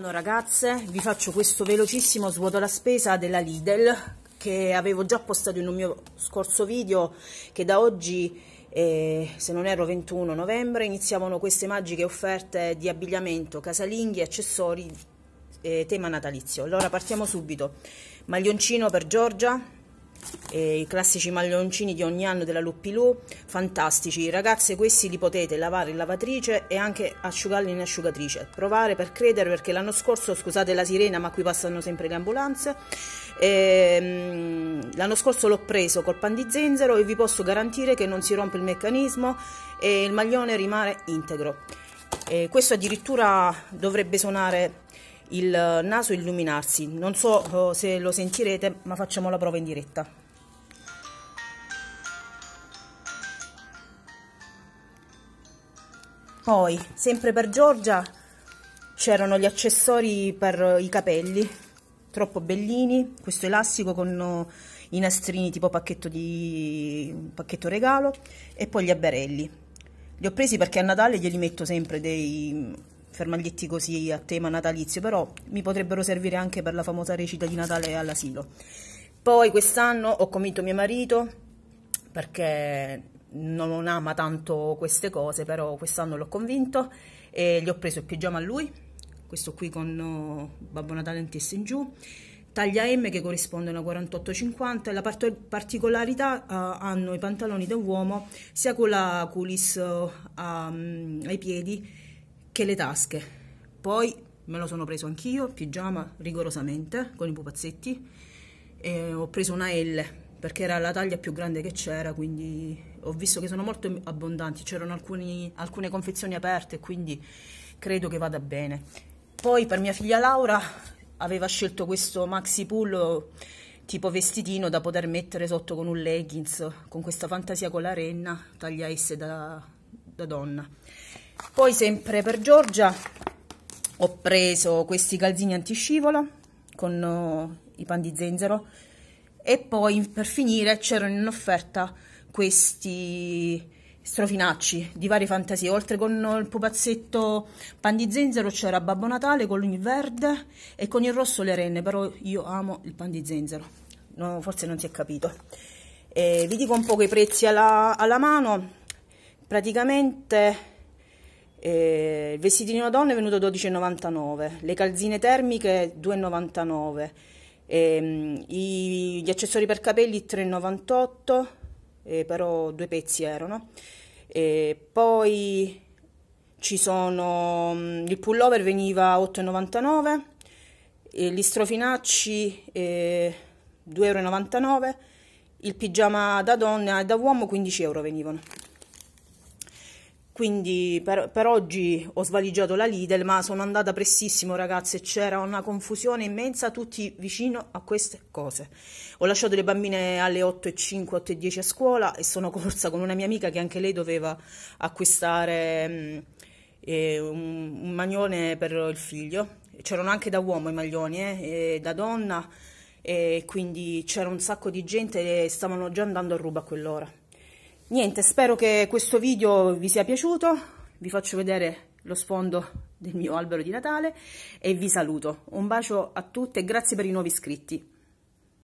Buongiorno ragazze, vi faccio questo velocissimo svuoto la spesa della Lidl che avevo già postato in un mio scorso video che da oggi, eh, se non ero 21 novembre, iniziavano queste magiche offerte di abbigliamento, casalinghi, accessori eh, tema natalizio. Allora partiamo subito. Maglioncino per Giorgia, eh, i classici maglioncini di ogni anno della Luppilù, fantastici. Ragazze, questi li potete lavare in lavatrice e anche asciugarli in asciugatrice. Provare per credere perché l'anno scorso, scusate la sirena, ma qui passano sempre le ambulanze. Ehm, l'anno scorso l'ho preso col pan di zenzero e vi posso garantire che non si rompe il meccanismo e il maglione rimane integro. Eh, questo addirittura dovrebbe suonare il naso illuminarsi. Non so oh, se lo sentirete, ma facciamo la prova in diretta. Poi, sempre per Giorgia, c'erano gli accessori per i capelli, troppo bellini, questo elastico con oh, i nastrini tipo pacchetto, di, pacchetto regalo e poi gli abberelli. Li ho presi perché a Natale glieli metto sempre dei fermaglietti così a tema natalizio, però mi potrebbero servire anche per la famosa recita di Natale all'asilo. Poi quest'anno ho convinto mio marito, perché non ama tanto queste cose, però quest'anno l'ho convinto e gli ho preso il pigiama a lui, questo qui con oh, Babbo Natale in testa in giù, taglia M che corrisponde a una 48-50 e la part particolarità uh, hanno i pantaloni da uomo sia con la culis uh, um, ai piedi che le tasche. Poi me lo sono preso anch'io, pigiama rigorosamente, con i pupazzetti. E ho preso una L perché era la taglia più grande che c'era, quindi ho visto che sono molto abbondanti, c'erano alcune confezioni aperte, quindi credo che vada bene. Poi per mia figlia Laura aveva scelto questo maxi pull tipo vestitino da poter mettere sotto con un leggings, con questa fantasia con la renna, taglia S da, da donna. Poi sempre per Giorgia ho preso questi calzini antiscivolo con uh, i pan di zenzero e poi per finire c'erano in offerta questi strofinacci di varie fantasie. Oltre con il pupazzetto pan di zenzero c'era Babbo Natale con il verde e con il rosso le renne però io amo il pan di zenzero. No, forse non si è capito. E vi dico un po' i prezzi alla, alla mano. Praticamente eh, il vestitino da donna è venuto 12,99, le calzine termiche 2,99, eh, gli accessori per capelli 3,98, eh, però due pezzi erano. poi ci sono mm, il pullover veniva 8,99, gli strofinacci 2,99 euro, il pigiama da donna e da uomo 15 euro venivano quindi per, per, oggi ho svaligiato la Lidl ma sono andata prestissimo ragazze c'era una confusione immensa tutti vicino a queste cose. Ho lasciato le bambine alle 8.05 8.10 a scuola e sono corsa con una mia amica che anche lei doveva acquistare eh, un, un, maglione per il figlio. C'erano anche da uomo i maglioni eh, da donna e quindi c'era un sacco di gente e stavano già andando a ruba a quell'ora Niente, spero che questo video vi sia piaciuto, vi faccio vedere lo sfondo del mio albero di Natale e vi saluto. Un bacio a tutte e grazie per i nuovi iscritti.